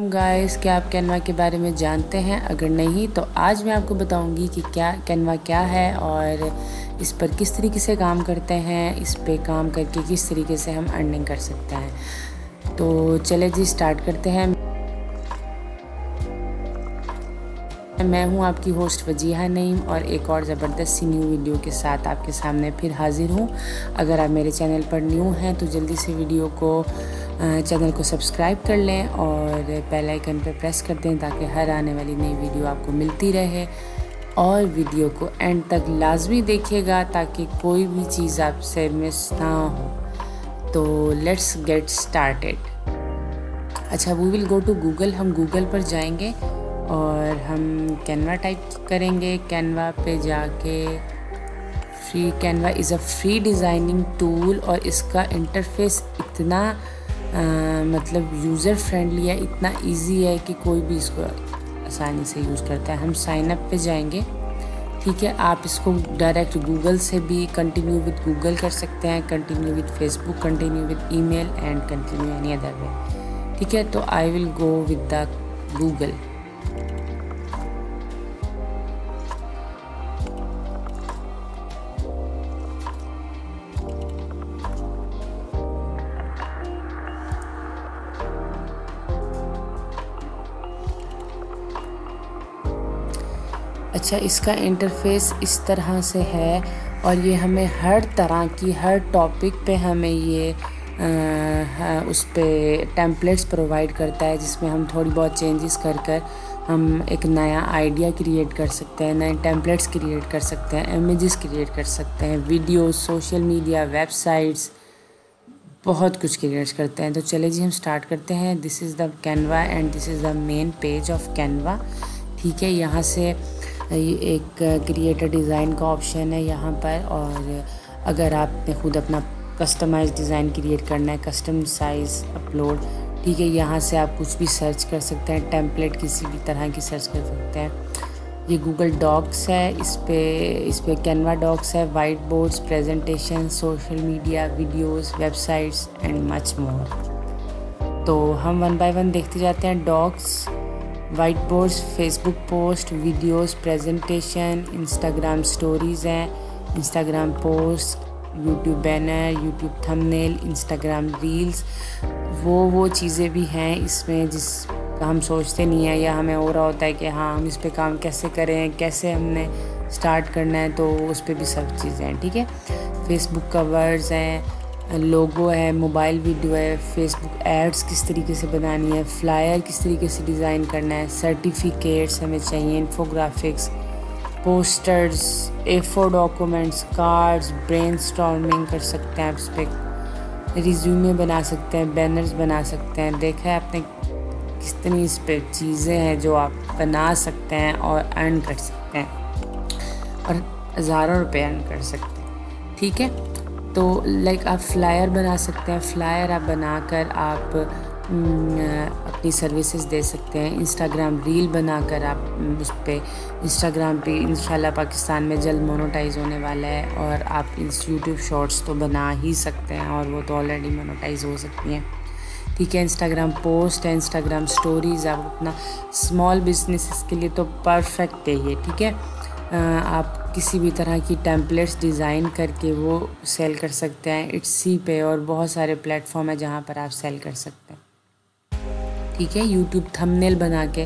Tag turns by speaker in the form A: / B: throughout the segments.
A: Guys क्या आप Canva के बारे में जानते हैं? अगर नहीं तो आज मैं आपको बताऊँगी कि क्या कैनवा क्या है और इस पर किस तरीके से काम करते हैं, इस पे काम करके किस तरीके से हम अर्निंग कर सकते हैं। तो चले जी स्टार्ट करते हैं। मैं हूँ आपकी होस्ट वजीहा नईम और एक और ज़बरदस्त सी न्यू वीडियो के साथ आपके सामने फिर हाजिर हूँ। अगर आप मेरे चैनल पर न्यू हैं तो जल्दी से वीडियो को चैनल को सब्सक्राइब कर लें और बेल आइकन पर प्रेस कर दें ताकि हर आने वाली नई वीडियो आपको मिलती रहे और वीडियो को एंड तक लाजमी देखिएगा ताकि कोई भी चीज़ आपसे मिस ना हो। तो लेट्स गेट स्टार्टेड अच्छा we will go to Google हम गूगल पर जाएँगे। और हम कैनवा टाइप करेंगे। कैनवा पे जाके free Canva is a free designing tool और इसका इंटरफेस इतना आ, मतलब यूज़र फ्रेंडली है इतना इजी है कि कोई भी इसको आसानी से यूज़ करता है। हम साइन अप पे जाएँगे। ठीक है आप इसको डायरेक्ट गूगल से भी कंटिन्यू विद गूगल कर सकते हैं continue with Facebook continue with email and continue any other way ठीक है तो I will go with the Google अच्छा इसका इंटरफेस इस तरह से है और ये हमें हर तरह की हर टॉपिक पे हमें ये आ, उस पर टेम्पलेट्स प्रोवाइड करता है जिसमें हम थोड़ी बहुत चेंजेस कर कर हम एक नया आइडिया क्रिएट कर सकते हैं नए टेम्पलेट्स क्रिएट कर सकते हैं इमेजेस क्रिएट कर सकते हैं वीडियो सोशल मीडिया वेबसाइट्स बहुत कुछ क्रिएट करते हैं। तो चले जी हम स्टार्ट करते हैं। This is the Canva and this is the main page of Canva ठीक है यहाँ से एक क्रिएटर डिज़ाइन का ऑप्शन है यहाँ पर और अगर आपने खुद अपना कस्टमाइज डिज़ाइन क्रिएट करना है कस्टम साइज़ अपलोड ठीक है, यहाँ से आप कुछ भी सर्च कर सकते हैं टेम्पलेट किसी भी तरह की सर्च कर सकते हैं। ये गूगल डॉक्स है, इस पे इस पे कैनवा डॉक्स है white boards presentation social media videos websites and much more तो हम वन बाय वन देखते जाते हैं docs white boards Facebook post videos presentation Instagram stories हैं Instagram post YouTube banner YouTube thumbnail Instagram reels वो वो चीज़ें भी हैं इसमें जिस हम सोचते नहीं हैं या हमें हो रहा होता है कि हाँ हम इस पर काम कैसे करें कैसे हमने स्टार्ट करना है तो उस पर भी सब चीज़ें हैं, ठीक है? फेसबुक कवर्स हैं लोगो है, मोबाइल वीडियो है फेसबुक एड्स किस तरीके से बनानी है फ्लायर किस तरीके से डिज़ाइन करना है सर्टिफिकेट्स हमें चाहिए infographics posters A four documents cards brain कर सकते हैं आप इस पर रिज्यूमे बना सकते हैं बैनर्स बना सकते हैं। देखा है आपने कितनी इस पर चीज़ें हैं जो आप बना सकते हैं और अर्न कर सकते हैं। और हज़ारों रुपये अर्न कर सकते हैं। ठीक है? तो लाइक आप फ्लायर बना सकते हैं। फ्लायर आप बनाकर आप अपनी सर्विसेज़ दे सकते हैं। इंस्टाग्राम रील बनाकर आप उस पर इंस्टाग्राम पे इंशाल्लाह पाकिस्तान में जल्द मोनोटाइज होने वाला है और आप यूट्यूब शॉर्ट्स तो बना ही सकते हैं और वो तो ऑलरेडी मोनोटाइज हो सकती हैं। ठीक है इंस्टाग्राम पोस्ट है इंस्टाग्राम स्टोरीज़ आप अपना स्मॉल बिज़नेस के लिए तो परफेक्ट है ये, ठीक है? आप किसी भी तरह की टेम्पलेट्स डिज़ाइन करके वो सेल कर सकते हैं। इट्स सी पे और बहुत सारे प्लेटफॉर्म है जहाँ पर आप सेल कर सकते हैं। ठीक है यूट्यूब थंबनेल बना के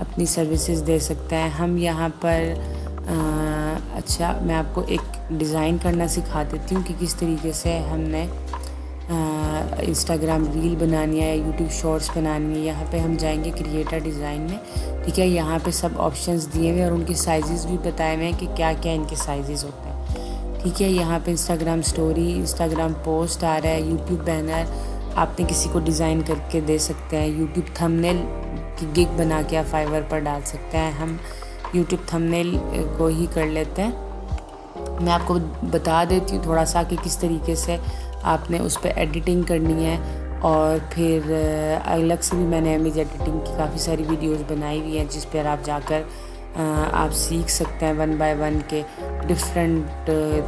A: अपनी सर्विसेज़ दे सकते हैं। हम यहाँ पर आ, अच्छा मैं आपको एक डिज़ाइन करना सिखा देती हूँ कि किस तरीके से हमने इंस्टाग्राम रील बनानी है यूट्यूब शॉर्ट्स बनानी है, यहाँ पे हम जाएँगे क्रिएटर डिज़ाइन में। ठीक है, यहाँ पे सब ऑप्शंस दिए हुए हैं और उनके साइजेस भी बताए हुए हैं कि क्या क्या इनके साइजेस होते हैं। ठीक है, यहाँ पे इंस्टाग्राम स्टोरी इंस्टाग्राम पोस्ट आ रहा है यूट्यूब बैनर आपने किसी को डिज़ाइन करके दे सकते हैं। यूट्यूब थंबनेल की गिग बना के आप फाइवर पर डाल सकते हैं। हम यूट्यूब थंबनेल को ही कर लेते हैं। मैं आपको बता देती हूँ थोड़ा सा कि किस तरीके से आपने उस पर एडिटिंग करनी है और फिर अलग से भी मैंने इमेज एडिटिंग की काफ़ी सारी वीडियोस बनाई हुई हैं जिस पर आप जाकर आप सीख सकते हैं वन बाय वन के डिफरेंट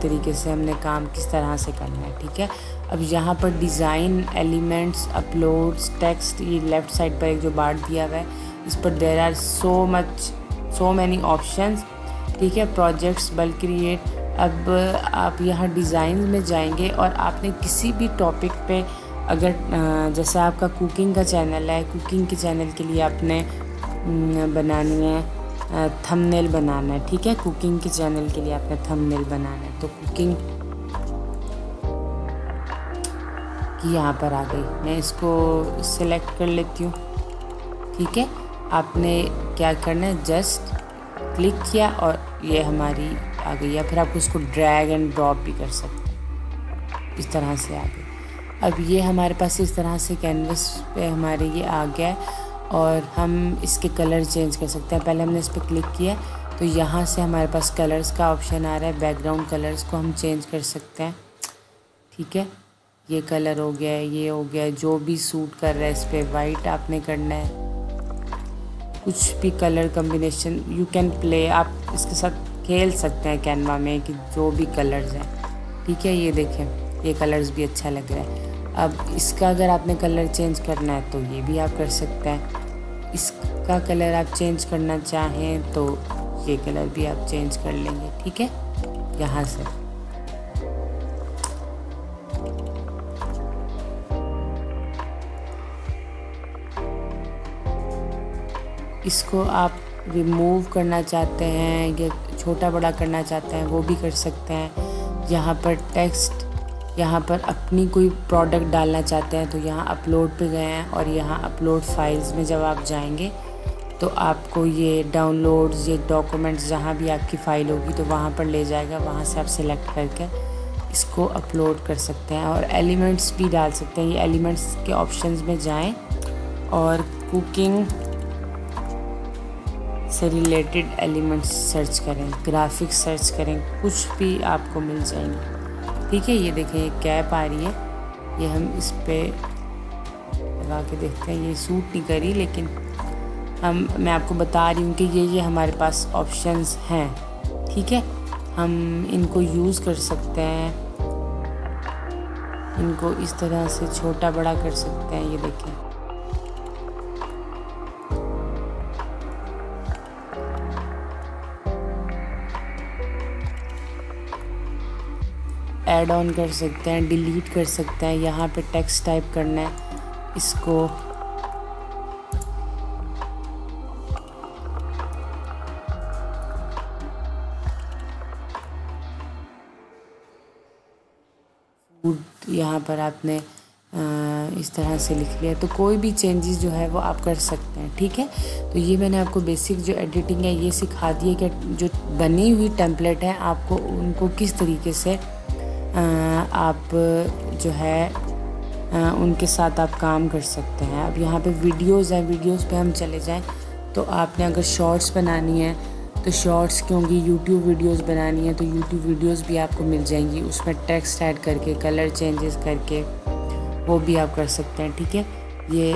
A: तरीके से हमने काम किस तरह से करना है, ठीक है? अब यहाँ पर डिज़ाइन एलिमेंट्स अपलोड्स टेक्स्ट ये लेफ़्ट साइड पर एक जो बार दिया हुआ है, इस पर there are so much so many options ठीक है? प्रोजेक्ट्स बल्क क्रिएट अब आप यहाँ डिज़ाइन में जाएँगे और आपने किसी भी टॉपिक पे अगर जैसे आपका कुकिंग का चैनल है कुकिंग के चैनल के लिए आपने बनानी है थंबनेल बनाना है, ठीक है? कुकिंग के चैनल के लिए आपने थंबनेल बनाना है तो कुकिंग की यहाँ पर आ गई। मैं इसको सिलेक्ट कर लेती हूँ, ठीक है? आपने क्या करना है? जस्ट क्लिक किया और ये हमारी आ गई, या फिर आप उसको ड्रैग एंड ड्रॉप भी कर सकते हैं। इस तरह से आ गई। अब ये हमारे पास इस तरह से कैनवस पे हमारे ये आ गया है और हम इसके कलर चेंज कर सकते हैं। पहले हमने इस पर क्लिक किया तो यहाँ से हमारे पास कलर्स का ऑप्शन आ रहा है। बैकग्राउंड कलर्स को हम चेंज कर सकते हैं। ठीक है? ये कलर हो गया, ये हो गया, जो भी सूट कर रहा है इस पर वाइट आपने करना है। कुछ भी colour combination you can play आप इसके साथ खेल सकते हैं कैनवा में कि जो भी कलर्स हैं। ठीक है, ये देखें, ये कलर्स भी अच्छा लग रहा है। अब इसका अगर आपने कलर चेंज करना है तो ये भी आप कर सकते हैं। इसका कलर आप चेंज करना चाहें तो ये कलर भी आप चेंज कर लेंगे, ठीक है? यहाँ से। इसको आप रिमूव करना चाहते हैं या छोटा बड़ा करना चाहते हैं, वो भी कर सकते हैं। यहाँ पर टेक्स्ट यहाँ पर अपनी कोई प्रोडक्ट डालना चाहते हैं तो यहाँ अपलोड पे गए हैं और यहाँ अपलोड फाइल्स में जब आप जाएँगे तो आपको ये डाउनलोड्स ये डॉक्यूमेंट्स जहाँ भी आपकी फ़ाइल होगी तो वहाँ पर ले जाएगा, वहाँ से आप सिलेक्ट करके इसको अपलोड कर सकते हैं। और एलिमेंट्स भी डाल सकते हैं, ये एलिमेंट्स के ऑप्शंस में जाएँ। और कुकिंग से रिलेटेड एलिमेंट्स सर्च करें, ग्राफिक्स सर्च करें, कुछ भी आपको मिल जाएँगे। ठीक है, ये देखें, ये कैप आ रही है। ये हम इस पर लगा के देखते हैं। ये सूट नहीं करी, लेकिन हम, मैं आपको बता रही हूँ कि ये ये हमारे पास ऑप्शंस हैं। ठीक है, हम इनको यूज़ कर सकते हैं। इनको इस तरह से छोटा बड़ा कर सकते हैं, ये देखें। ऐड ऑन कर सकते हैं डिलीट कर सकते हैं, यहाँ पे टेक्स्ट टाइप करना है, इसको। यहाँ पर आपने इस तरह से लिख लिया। तो कोई भी चेंजेस जो है वो आप कर सकते हैं, ठीक है? तो ये मैंने आपको बेसिक जो एडिटिंग है, ये सिखा दी है कि जो बनी हुई टेम्पलेट है, आपको उनको किस तरीके से आप जो है उनके साथ आप काम कर सकते हैं। अब यहाँ पे वीडियोस हैं, वीडियोस पे हम चले जाएँ। तो आपने अगर शॉर्ट्स बनानी है तो शॉर्ट्स क्योंकि यूट्यूब वीडियोस बनानी है तो यूट्यूब वीडियोस भी आपको मिल जाएँगी। उसमें टेक्स्ट ऐड करके, कलर चेंजेस करके, वो भी आप कर सकते हैं, ठीक है? ये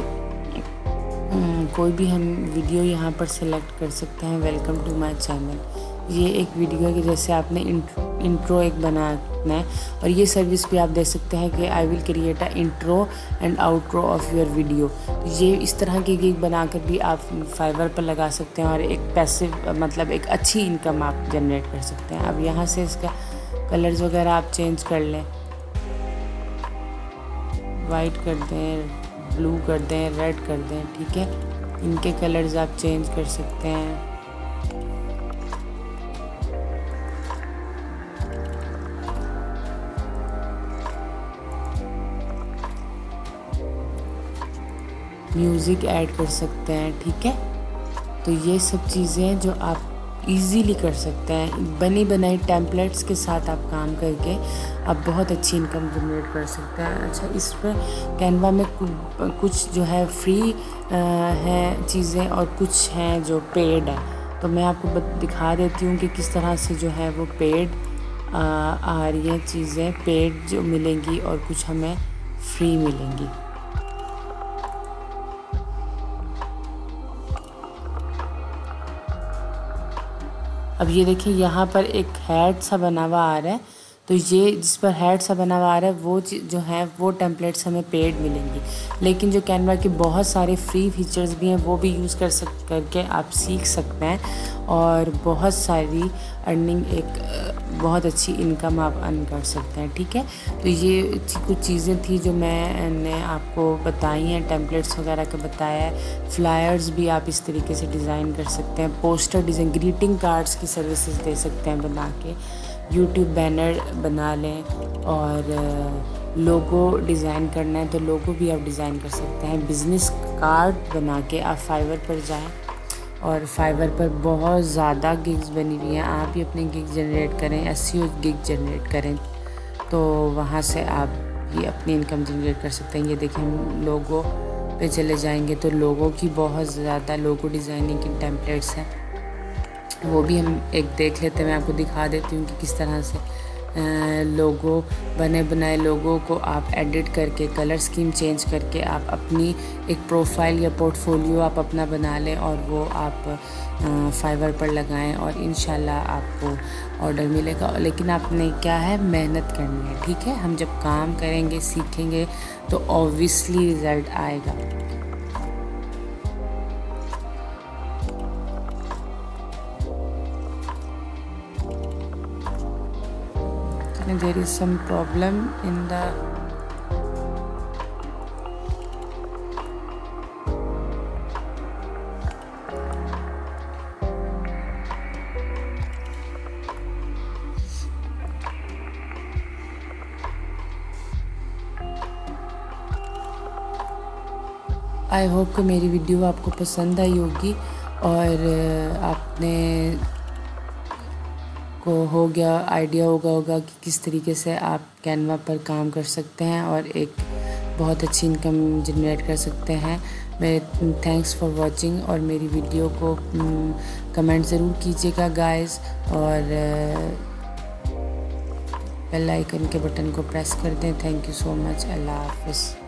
A: कोई भी हम वीडियो यहाँ पर सेलेक्ट कर सकते हैं। वेलकम टू माय चैनल ये एक वीडियो है कि जैसे आपने इंट्रो एक बनाना है। और ये सर्विस भी आप दे सकते हैं कि I will create a intro and outro of your video ये इस तरह की गिग बनाकर भी आप फाइवर पर लगा सकते हैं और एक पैसिव मतलब एक अच्छी इनकम आप जनरेट कर सकते हैं। अब यहाँ से इसका कलर्स वगैरह आप चेंज कर लें। वाइट कर दें ब्लू कर दें रेड कर दें, ठीक है? इनके कलर्स आप चेंज कर सकते हैं। म्यूज़िक ऐड कर सकते हैं, ठीक है? तो ये सब चीज़ें हैं जो आप इजीली कर सकते हैं। बनी बनाई टेम्पलेट्स के साथ आप काम करके आप बहुत अच्छी इनकम जनरेट कर सकते हैं। अच्छा इस पर कैनवा में कुछ जो है फ्री है चीज़ें और कुछ हैं जो पेड है। तो मैं आपको दिखा देती हूँ कि किस तरह से जो है वो पेड आ रही हैं चीज़ें। पेड जो मिलेंगी और कुछ हमें फ्री मिलेंगी। अब ये देखिए यहाँ पर एक हैड सा बना हुआ आ रहा है। तो ये जिस पर हेड सा बना हुआ आ रहा है, वो जो है, वो टेम्पलेट्स हमें पेड मिलेंगी। लेकिन जो कैनवा के बहुत सारे फ्री फीचर्स भी हैं, वो भी यूज़ कर सक, करके आप सीख सकते हैं। और बहुत सारी अर्निंग एक, बहुत अच्छी इनकम आप अर्न कर सकते हैं, ठीक है? तो ये कुछ चीज़ें थी जो मैंने आपको बताई हैं। टेम्पलेट्स वगैरह का बताया है। फ्लायर्स भी आप इस तरीके से डिज़ाइन कर सकते हैं। पोस्टर डिज़ाइन ग्रीटिंग कार्ड्स की सर्विसेज़ दे सकते हैं बना के। यूट्यूब बैनर बना लें और लोगो डिज़ाइन करना है तो लोगो भी आप डिज़ाइन कर सकते हैं। बिज़नेस कार्ड बना के आप फाइवर पर जाएँ और फाइवर पर बहुत ज़्यादा गिग्स बनी हुई हैं। आप भी अपने गिग जनरेट करें अस्सी गिग जनरेट करें तो वहाँ से आप भी अपनी इनकम जनरेट कर सकते हैं। ये देखें हम लोगों पे चले जाएँगे तो लोगों की बहुत ज़्यादा लोगो डिज़ाइनिंग की टेम्पलेट्स हैं। वो भी हम एक देख लेते हैं, मैं आपको दिखा देती हूँ कि किस तरह से लोगो, बने बनाए लोगों को आप एडिट करके, कलर स्कीम चेंज करके आप अपनी एक प्रोफ़ाइल या पोर्टफोलियो आप अपना बना लें और वो आप फाइवर पर लगाएँ और इन आपको ऑर्डर मिलेगा। लेकिन आपने क्या है, मेहनत करनी है, ठीक है? हम जब काम करेंगे, सीखेंगे तो ऑब्वियसली रिज़ल्ट आएगा। There is some problem in the I hope कि मेरी वीडियो आपको पसंद आई होगी और आपने को हो गया आइडिया होगा होगा कि किस तरीके से आप कैनवा पर काम कर सकते हैं और एक बहुत अच्छी इनकम जनरेट कर सकते हैं। मेरे थैंक्स फॉर वाचिंग और मेरी वीडियो को कमेंट ज़रूर कीजिएगा गाइस और बेल आइकन के बटन को प्रेस कर दें। थैंक यू सो मच अल्लाह हाफिज़